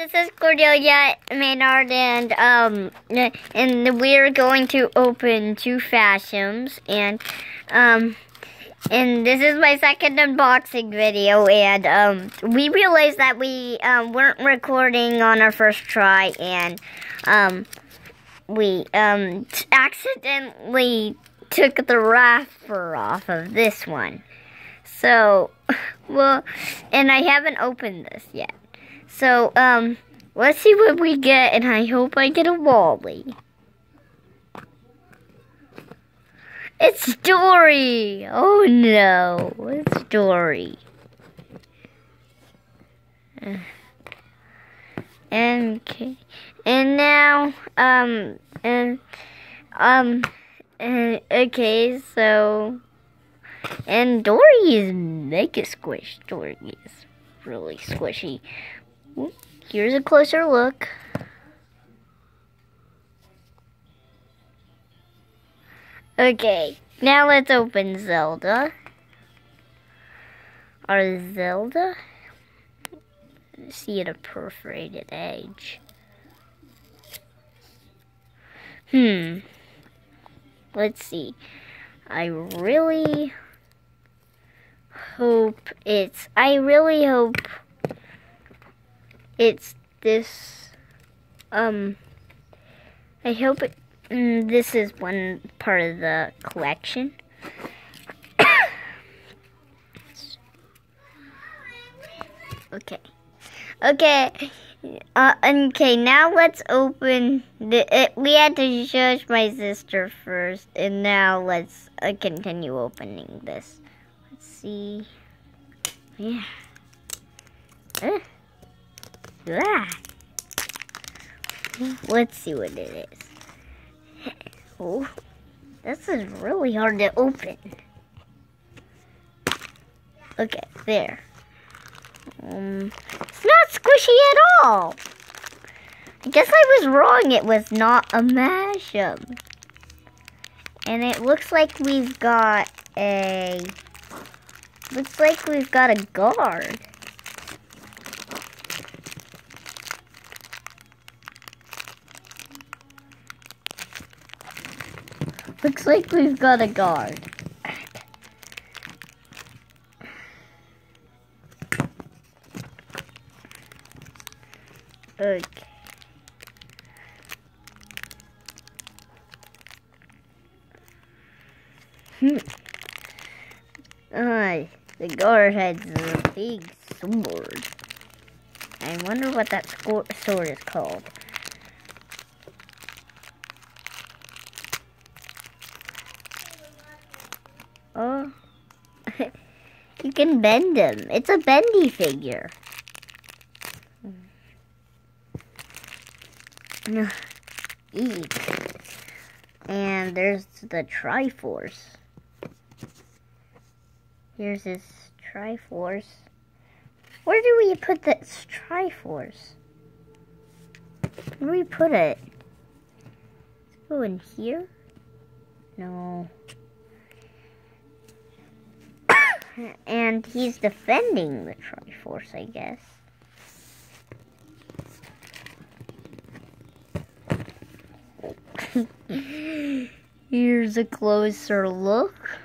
this is Cordelia Maynard, and um, and we're going to open two Fashems, and um, and this is my second unboxing video, and um, we realized that we um, weren't recording on our first try, and um, we um accidentally took the wrapper off of this one. So, well, and I haven't opened this yet. So, um, let's see what we get, and I hope I get a WALL-E. It's Dory! Oh no, it's Dory. And, okay. and now, um, and, um, and, okay, so, and Dory is mega squish. Dory is really squishy. Here's a closer look. Okay, now let's open Zelda. Our Zelda. See it a perforated edge. Hmm. Let's see. I really hope it's. I really hope it's this. Um. I hope it. Mm, this is one part of the collection. okay. Okay. Uh, okay, now let's open the. It, we had to judge my sister first, and now let's uh, continue opening this. Let's see. Yeah. Uh. Ah. Let's see what it is. Oh, this is really hard to open. Okay, there. Um, it's not squishy at all. I guess I was wrong. It was not a mashup. And it looks like we've got a... Looks like we've got a guard. Looks like we've got a guard. Okay. Hmm. The guard has a big sword. I wonder what that sword is called. Oh. you can bend him. It's a bendy figure. Eek. And there's the Triforce. Here's his Triforce. Where do we put this Triforce? Where do we put it? Let's go in here? No. And he's defending the Triforce, I guess. Here's a closer look.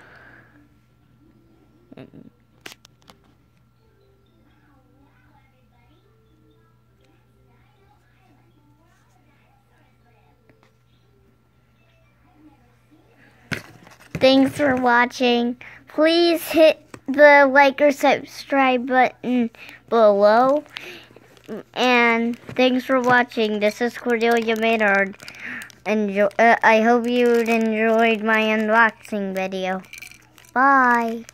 Thanks for watching. Please hit the like or subscribe button below. And thanks for watching. This is Cordelia Maynard. Enjoy, uh, I hope you enjoyed my unboxing video. Bye.